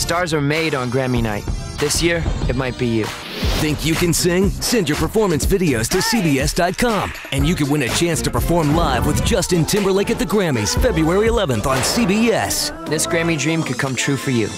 Stars are made on Grammy night. This year, it might be you. Think you can sing? Send your performance videos to CBS.com, and you can win a chance to perform live with Justin Timberlake at the Grammys February 11th on CBS. This Grammy dream could come true for you.